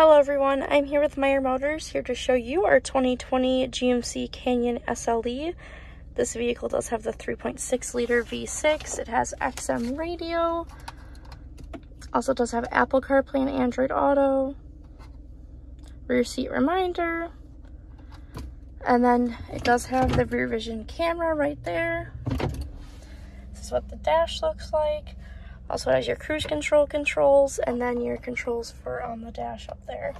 Hello everyone, I'm here with Meyer Motors, here to show you our 2020 GMC Canyon SLE. This vehicle does have the 3.6 liter V6, it has XM radio, also does have Apple CarPlay and Android Auto, rear seat reminder, and then it does have the rear vision camera right there. This is what the dash looks like. Also has your cruise control controls and then your controls for on the dash up there.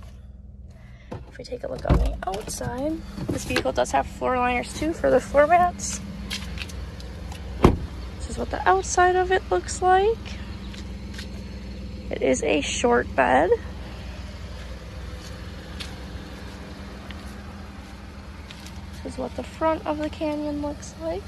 If we take a look on the outside, this vehicle does have floor liners too for the floor mats. This is what the outside of it looks like. It is a short bed. This is what the front of the Canyon looks like.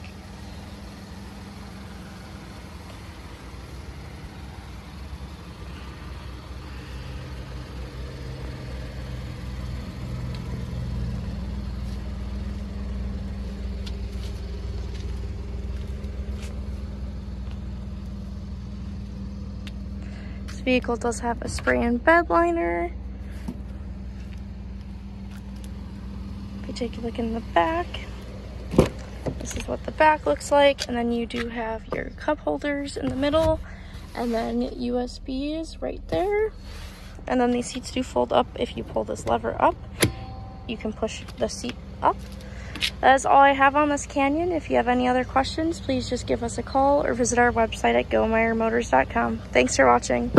Vehicle does have a spray-on bed liner. If you take a look in the back, this is what the back looks like. And then you do have your cup holders in the middle and then USBs right there. And then these seats do fold up if you pull this lever up. You can push the seat up. That is all I have on this Canyon. If you have any other questions, please just give us a call or visit our website at gomeyermotors.com. Thanks for watching.